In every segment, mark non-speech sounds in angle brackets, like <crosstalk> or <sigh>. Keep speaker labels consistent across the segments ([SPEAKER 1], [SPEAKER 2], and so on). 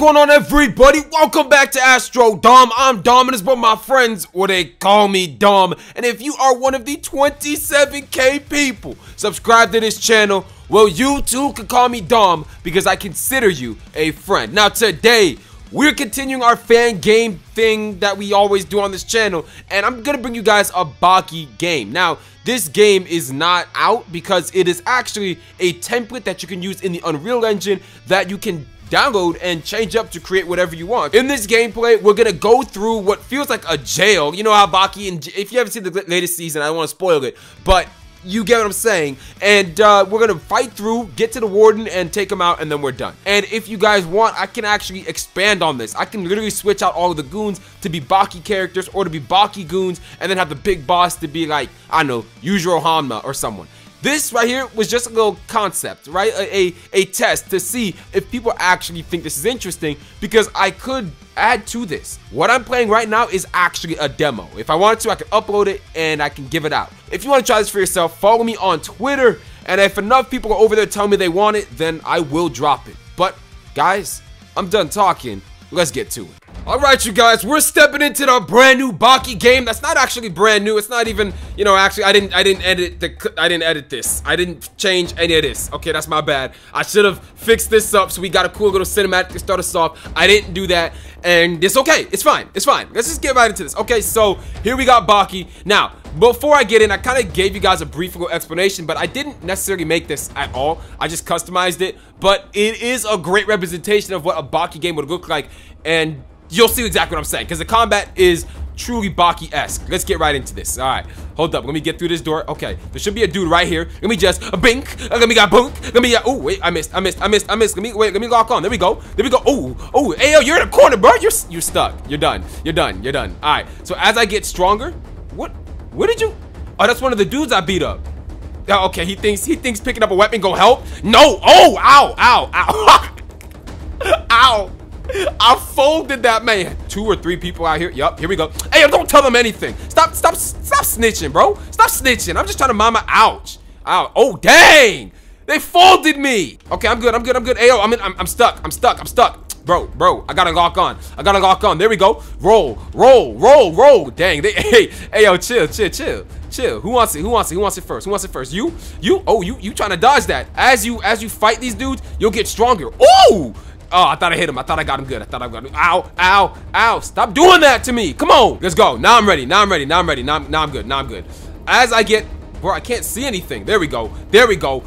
[SPEAKER 1] Going on, everybody? Welcome back to Astro Dom. I'm Dominus, but my friends, or they call me Dom. And if you are one of the 27k people subscribe to this channel, well, you too can call me Dom because I consider you a friend. Now, today, we're continuing our fan game thing that we always do on this channel, and I'm gonna bring you guys a Baki game. Now, this game is not out because it is actually a template that you can use in the Unreal Engine that you can download and change up to create whatever you want. In this gameplay, we're gonna go through what feels like a jail. You know how Baki, and if you haven't seen the latest season, I don't want to spoil it, but you get what I'm saying. And uh, we're going to fight through, get to the warden, and take him out, and then we're done. And if you guys want, I can actually expand on this. I can literally switch out all of the goons to be Baki characters or to be Baki goons, and then have the big boss to be like, I don't know, Yujiro Hanma or someone. This right here was just a little concept, right? A, a, a, test to see if people actually think this is interesting because I could add to this. What I'm playing right now is actually a demo. If I wanted to, I could upload it and I can give it out. If you want to try this for yourself, follow me on Twitter. And if enough people are over there telling me they want it, then I will drop it. But guys, I'm done talking. Let's get to it. Alright you guys, we're stepping into the brand new Baki game. That's not actually brand new. It's not even, you know, actually I didn't I didn't edit the I didn't edit this. I didn't change any of this. Okay, that's my bad. I should have fixed this up so we got a cool little cinematic to start us off. I didn't do that. And it's okay. It's fine. It's fine. Let's just get right into this. Okay, so here we got Baki. Now, before I get in, I kind of gave you guys a brief little explanation, but I didn't necessarily make this at all. I just customized it. But it is a great representation of what a Baki game would look like. And you'll see exactly what I'm saying because the combat is truly Baki-esque. Let's get right into this. All right, hold up. Let me get through this door. Okay, there should be a dude right here. Let me just a bink. Let me got bunk. Let me. Oh wait, I missed. I missed. I missed. I missed. Let me wait. Let me lock on. There we go. There we go. Oh, oh. Hey, yo, you're in the corner, bro. You're you're stuck. You're done. You're done. You're done. All right. So as I get stronger, what? Where did you? Oh, that's one of the dudes I beat up. Oh, okay, he thinks he thinks picking up a weapon gonna help. No. Oh, ow, ow, ow, <laughs> ow. <laughs> I folded that man. Two or three people out here. Yup, here we go. Hey, don't tell them anything. Stop, stop, stop snitching, bro. Stop snitching. I'm just trying to my ouch. Ow. Oh, dang. They folded me. Okay, I'm good. I'm good. I'm good. Ayo, I'm, in, I'm, I'm stuck. I'm stuck. I'm stuck. Bro, bro, I gotta lock on. I gotta lock on. There we go. Roll, roll, roll, roll. Dang, they, <laughs> hey, hey, yo, chill, chill, chill, chill. Who wants it? Who wants it? Who wants it first? Who wants it first? You, you. Oh, you, you trying to dodge that? As you, as you fight these dudes, you'll get stronger. Ooh, Oh, I thought I hit him. I thought I got him good. I thought I got him. Ow, ow, ow. Stop doing that to me. Come on. Let's go. Now I'm ready. Now I'm ready. Now I'm ready. Now I'm, now I'm good. Now I'm good. As I get... Bro, I can't see anything. There we go. There we go.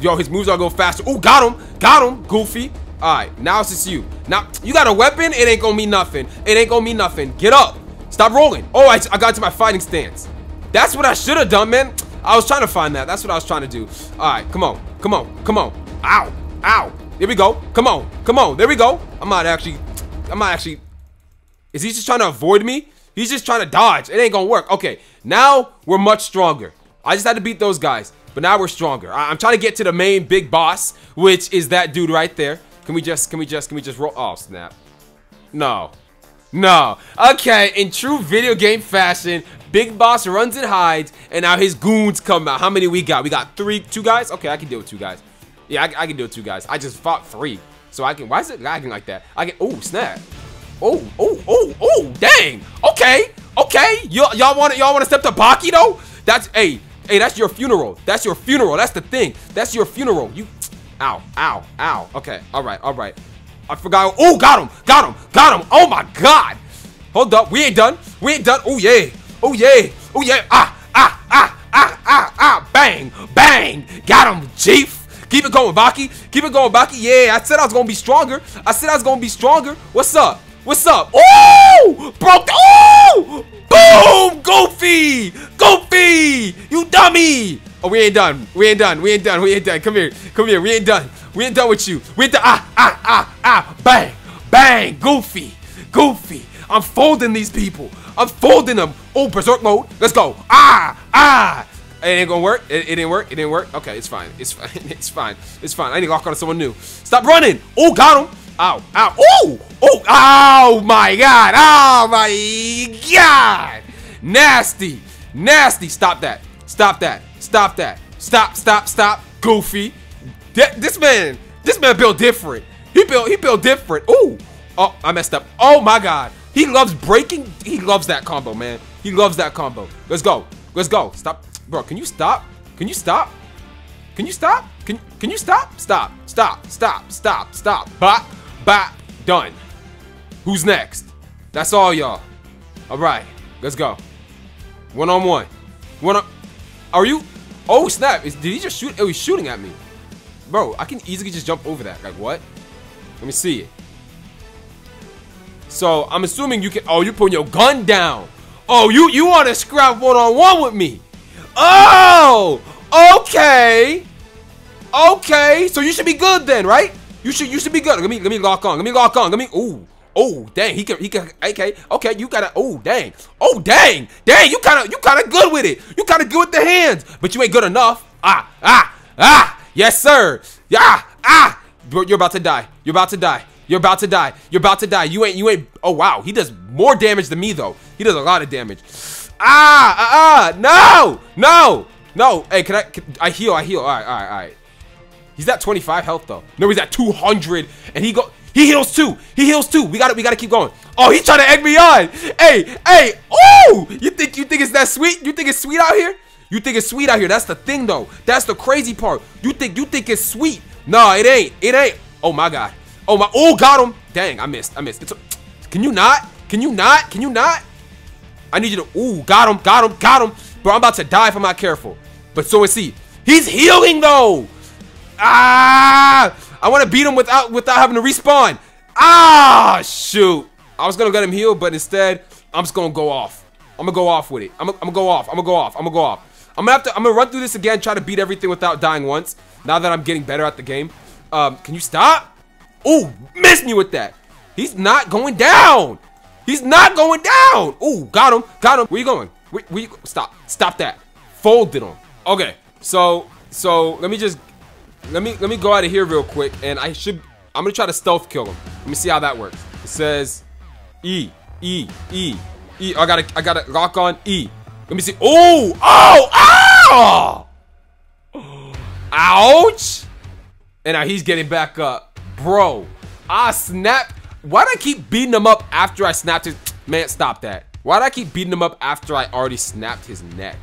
[SPEAKER 1] Yo, his moves are going faster. Oh, got him. Got him, Goofy. All right, now it's just you. Now, you got a weapon? It ain't gonna mean nothing. It ain't gonna mean nothing. Get up. Stop rolling. Oh, I, I got to my fighting stance. That's what I should have done, man. I was trying to find that. That's what I was trying to do. All right, come on. Come on. Come on. Ow. Ow. There we go. Come on. Come on. There we go. I'm not actually... I'm not actually... Is he just trying to avoid me? He's just trying to dodge. It ain't gonna work. Okay. Now, we're much stronger. I just had to beat those guys. But now we're stronger. I am trying to get to the main big boss, which is that dude right there. Can we just... Can we just... Can we just roll... Oh, snap. No. No. Okay, in true video game fashion, Big Boss runs and hides, and now his goons come out. How many we got? We got three, two guys? Okay, I can deal with two guys. Yeah, I, I, can do it too, guys. I just fought three. So I can, why is it lagging like that? I can, oh, snap. Oh, oh, oh, oh, dang. Okay, okay. Y'all want to, y'all want to step to Baki though? That's, hey, hey, that's your funeral. That's your funeral. That's the thing. That's your funeral. You, ow, ow, ow. Okay, all right, all right. I forgot. Oh, got him, got him, got him. Oh my God. Hold up, we ain't done. We ain't done. Oh yeah, oh yeah, oh yeah. Ah, ah, ah, ah, ah, ah. Bang, bang. Got him, Chief. Keep it going, Baki. Keep it going, Baki. Yeah, I said I was gonna be stronger. I said I was gonna be stronger. What's up? What's up? Oh! Oh! Boom! Goofy! Goofy! You dummy! Oh, we ain't done. We ain't done. We ain't done. We ain't done. Come here. Come here. We ain't done. We ain't done with you. We ain't done. Ah, ah, ah, ah. Bang. Bang. Goofy. Goofy. I'm folding these people. I'm folding them. Oh, berserk mode. Let's go. Ah, ah. It ain't gonna work. It, it, didn't work. It didn't work. Okay, it's fine. It's fine. <laughs> It's fine. It's fine. I need to lock on to someone new. Stop running. Oh, got him. Ow. Ow. Oh. Oh. Oh my God. Oh my God. Nasty. Nasty. Stop that. Stop that. Stop that. Stop. Stop. Stop. Goofy. this man. This man built different. He built, he built different. Ooh. Oh, I messed up. Oh my God. He loves breaking. He loves that combo, man. He loves that combo. Let's go. Let's go. Stop. Bro, can you stop? Can you stop? Can you stop? Can, can you stop? Stop. Stop. Stop. Stop. Stop. Bop. Bop. Done. Who's next? That's all, y'all. All right. Let's go. One on one. One on. Are you? Oh snap! Is, did he just shoot? Oh, he's shooting at me, bro. I can easily just jump over that. Like what? Let me see it. So I'm assuming you can. Oh, you putting your gun down. Oh, you you want to scrap one on one with me? Oh, okay, okay. So you should be good then, right? You should you should be good. Let me let me lock on. Let me lock on. Let me. Ooh. Oh dang, he can he can okay okay you gotta oh dang oh dang dang you kind of you kind of good with it you kind of good with the hands but you ain't good enough ah ah ah yes sir yeah ah you're about to die you're about to die you're about to die you're about to die you ain't you ain't oh wow he does more damage than me though he does a lot of damage ah ah ah no no no hey can I can, I heal I heal all right all right all right he's at 25 health though no he's at 200 and he go he heals too. He heals too. We gotta we gotta keep going. Oh, he's trying to egg me on. Hey, hey, oh! You think you think it's that sweet? You think it's sweet out here? You think it's sweet out here? That's the thing though. That's the crazy part. You think you think it's sweet? No, it ain't. It ain't. Oh my god. Oh my. Oh, got him. Dang, I missed. I missed. It's a, can you not? Can you not? Can you not? I need you to. Ooh, got him. Got him. Got him. Bro, I'm about to die if I'm not careful. But so is he. He's healing though. Ah! I want to beat him without without having to respawn. Ah, shoot. I was going to let him heal, but instead, I'm just going to go off. I'm going to go off with it. I'm going to go off. I'm going to go off. I'm going to go off. I'm going to have to, I'm going to run through this again, try to beat everything without dying once. Now that I'm getting better at the game. Um, can you stop? Ooh, missed me with that. He's not going down. He's not going down. Ooh, got him. Got him. Where you going? Where, where you, stop. Stop that. Folded him. Okay, so, so let me just let me let me go out of here real quick, and I should I'm gonna try to stealth kill him. Let me see how that works. It says E E E E. I gotta I gotta lock on E. Let me see. Oh oh oh! <gasps> Ouch! And now he's getting back up, bro. I snap. Why'd I keep beating him up after I snapped his? Man, stop that. Why'd I keep beating him up after I already snapped his neck?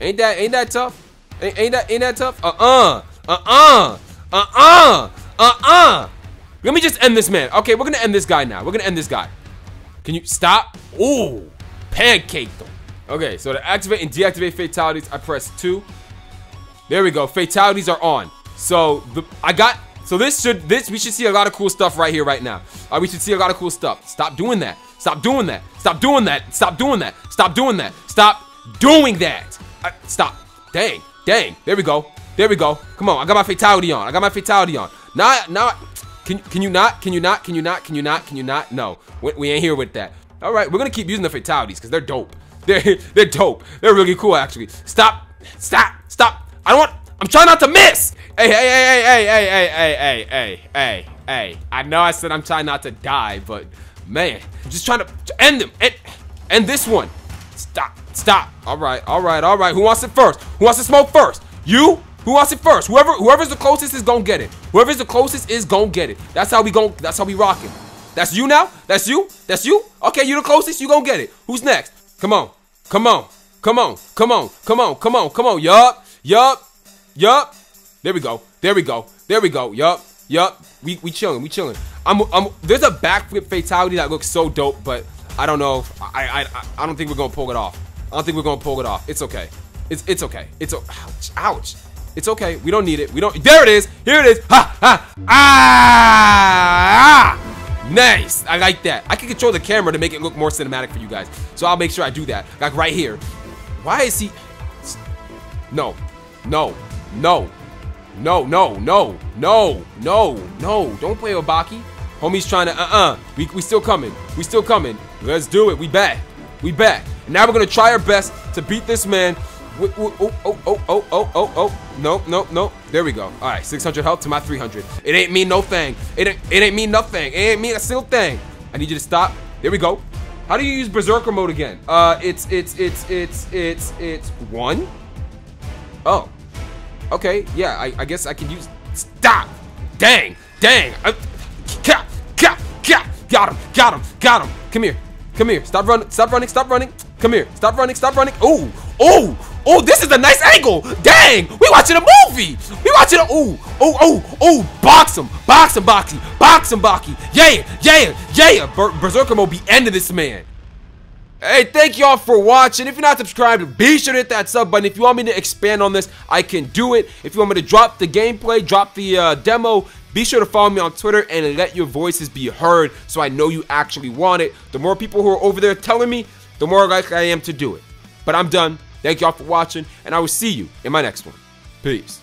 [SPEAKER 1] Ain't that ain't that tough? Ain't, ain't that ain't that tough? Uh uh. Uh-uh. Uh-uh. Uh-uh. Let me just end this man. Okay, we're gonna end this guy now. We're gonna end this guy. Can you stop? Ooh. Pancake them. Okay, so to activate and deactivate fatalities, I press 2. There we go. Fatalities are on. So the I got so this should this we should see a lot of cool stuff right here right now. Uh, we should see a lot of cool stuff. Stop doing that. Stop doing that. Stop doing that. Stop doing that. Stop doing that. Stop doing that. Uh, stop. Dang. Dang. There we go. There we go. Come on, I got my fatality on. I got my fatality on. Now, now, can can you not? Can you not? Can you not? Can you not? Can you not? No, we, we ain't here with that. All right, we're gonna keep using the fatalities because they're dope. <laughs> They're they're dope. They're really cool actually. Stop! Stop! Stop! I don't want. I'm trying not to miss. Hey hey hey hey hey hey hey hey hey hey hey. I know I said I'm trying not to die, but man, I'm just trying to end them. End, end this one. Stop! Stop! All right, all right, all right. Who wants it first? Who wants to smoke first? You? Who wants it first? Whoever whoever's the closest is gonna get it. Whoever's the closest is gonna get it. That's how we gon' that's how we rocking. That's you now? That's you? That's you? Okay, you the closest, you gonna get it. Who's next? Come on. Come on. Come on. Come on. Come on. Come on. Come on. Yup. Yup. Yup. There we go. There we go. There we go. Yup. Yup. We we chilling. We chilling. I'm I'm there's a backflip fatality that looks so dope, but I don't know. I I I don't think we're gonna pull it off. I don't think we're gonna pull it off. It's okay. It's it's okay. It's ouch. Ouch. It's okay. We don't need it. We don't. There it is. Here it is. Ha ha. Ah. Nice. I like that. I can control the camera to make it look more cinematic for you guys. So I'll make sure I do that. Like right here. Why is he? No. No. No. No. No. No. No. No. No. Don't play Obaki. Homie's trying to. Uh uh. We we still coming. We still coming. Let's do it. We back. We back. And now we're gonna try our best to beat this man Oh, oh, oh, oh, oh, oh, oh, oh. No, no, no. There we go. All right, 600 health to my 300. It ain't mean no thing. It ain't, it ain't mean nothing. It ain't mean a single thing. I need you to stop. There we go. How do you use Berserker mode again? Uh, it's, it's, it's, it's, it's, it's one. Oh. Okay, yeah, I, I guess I can use, stop. Dang, dang. I, Got Got. Got him. Got him. Got him. Come here. Come here. Stop running. Stop running. Stop running. Come here. Stop running. Stop running. Oh. Oh. Oh, this is a nice angle. Dang. We watching a movie. We watching a. Oh. Oh. Oh. Oh. Box him. Box him, Boxy. Box him, Baki. Yeah. Yeah. Yeah. Ber Berserker mode be ending this man. Hey, thank y'all for watching. If you're not subscribed, be sure to hit that sub button. If you want me to expand on this, I can do it. If you want me to drop the gameplay, drop the uh, demo, be sure to follow me on Twitter and let your voices be heard so I know you actually want it. The more people who are over there telling me, the more likely I am to do it. But I'm done. Thank y'all for watching, and I will see you in my next one. Peace.